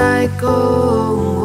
I go